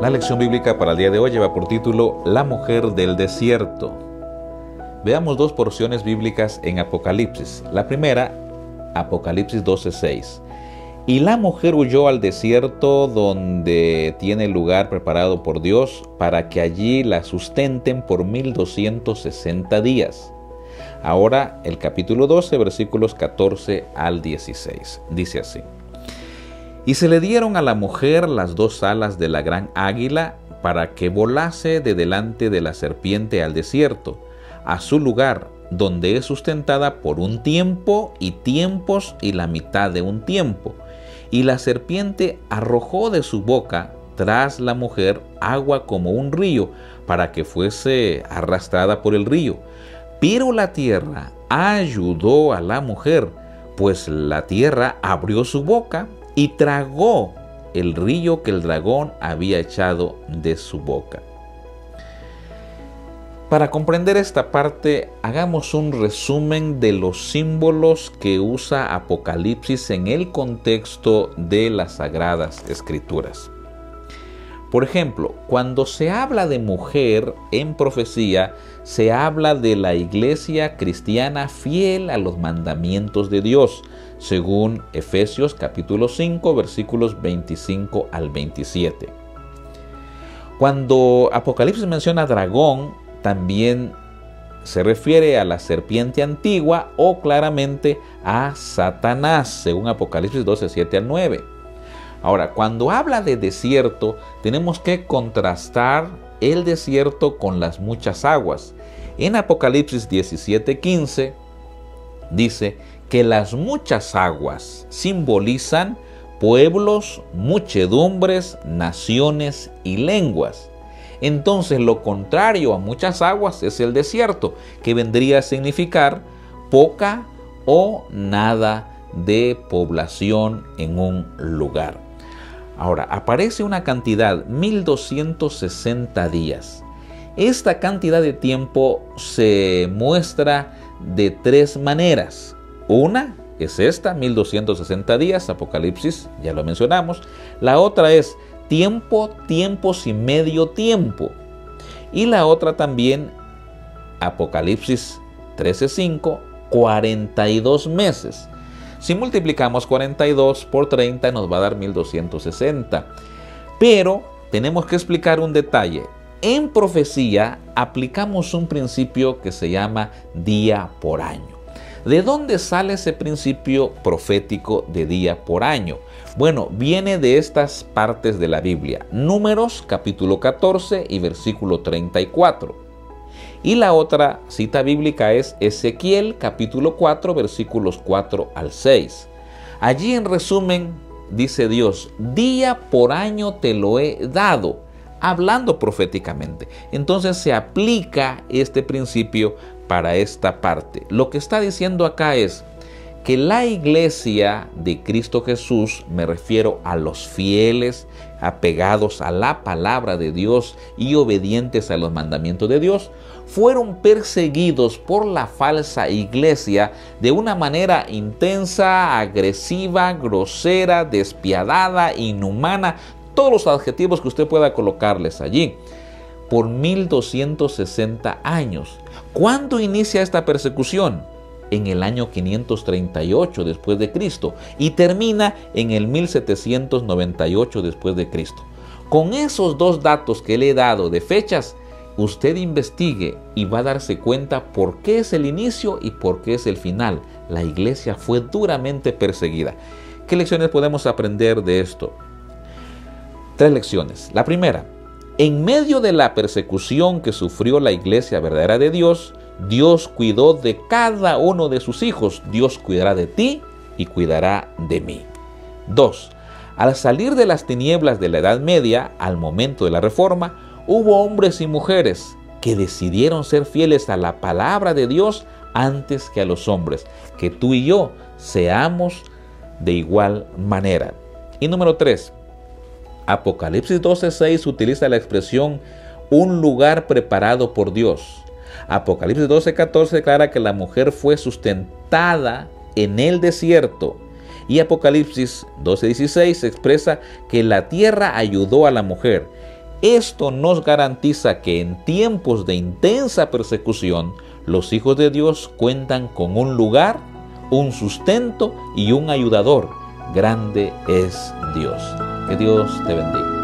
La lección bíblica para el día de hoy lleva por título La mujer del desierto. Veamos dos porciones bíblicas en Apocalipsis. La primera, Apocalipsis 12:6. Y la mujer huyó al desierto donde tiene lugar preparado por Dios para que allí la sustenten por 1260 días. Ahora el capítulo 12, versículos 14 al 16. Dice así. Y se le dieron a la mujer las dos alas de la gran águila para que volase de delante de la serpiente al desierto, a su lugar, donde es sustentada por un tiempo y tiempos y la mitad de un tiempo. Y la serpiente arrojó de su boca tras la mujer agua como un río, para que fuese arrastrada por el río. Pero la tierra ayudó a la mujer, pues la tierra abrió su boca y tragó el río que el dragón había echado de su boca. Para comprender esta parte, hagamos un resumen de los símbolos que usa Apocalipsis en el contexto de las Sagradas Escrituras. Por ejemplo, cuando se habla de mujer en profecía, se habla de la iglesia cristiana fiel a los mandamientos de Dios, según Efesios capítulo 5 versículos 25 al 27. Cuando Apocalipsis menciona dragón, también se refiere a la serpiente antigua o claramente a Satanás, según Apocalipsis 12, 7 al 9. Ahora, cuando habla de desierto, tenemos que contrastar el desierto con las muchas aguas. En Apocalipsis 17:15 dice que las muchas aguas simbolizan pueblos, muchedumbres, naciones y lenguas. Entonces lo contrario a muchas aguas es el desierto, que vendría a significar poca o nada de población en un lugar. Ahora, aparece una cantidad, 1260 días. Esta cantidad de tiempo se muestra de tres maneras. Una es esta, 1260 días, Apocalipsis, ya lo mencionamos. La otra es tiempo, tiempos y medio tiempo. Y la otra también, Apocalipsis 13:5, 42 meses. Si multiplicamos 42 por 30 nos va a dar 1260. Pero tenemos que explicar un detalle. En profecía aplicamos un principio que se llama día por año. ¿De dónde sale ese principio profético de día por año? Bueno, viene de estas partes de la Biblia. Números capítulo 14 y versículo 34. Y la otra cita bíblica es Ezequiel capítulo 4 versículos 4 al 6. Allí en resumen dice Dios, día por año te lo he dado, hablando proféticamente. Entonces se aplica este principio para esta parte. Lo que está diciendo acá es que la iglesia de Cristo Jesús, me refiero a los fieles, apegados a la palabra de Dios y obedientes a los mandamientos de Dios, fueron perseguidos por la falsa iglesia de una manera intensa, agresiva, grosera, despiadada, inhumana, todos los adjetivos que usted pueda colocarles allí, por 1260 años. ¿Cuándo inicia esta persecución? En el año 538 después de Cristo y termina en el 1798 después de Cristo. Con esos dos datos que le he dado de fechas, usted investigue y va a darse cuenta por qué es el inicio y por qué es el final. La iglesia fue duramente perseguida. ¿Qué lecciones podemos aprender de esto? Tres lecciones. La primera, en medio de la persecución que sufrió la iglesia verdadera de Dios, Dios cuidó de cada uno de sus hijos. Dios cuidará de ti y cuidará de mí. Dos, al salir de las tinieblas de la Edad Media, al momento de la Reforma, hubo hombres y mujeres que decidieron ser fieles a la palabra de Dios antes que a los hombres. Que tú y yo seamos de igual manera. Y número 3. Apocalipsis 12:6 utiliza la expresión un lugar preparado por Dios. Apocalipsis 12:14 declara que la mujer fue sustentada en el desierto. Y Apocalipsis 12:16 expresa que la tierra ayudó a la mujer Esto nos garantiza que en tiempos de intensa persecución, los hijos de Dios cuentan con un lugar, un sustento y un ayudador. Grande es Dios. Que Dios te bendiga.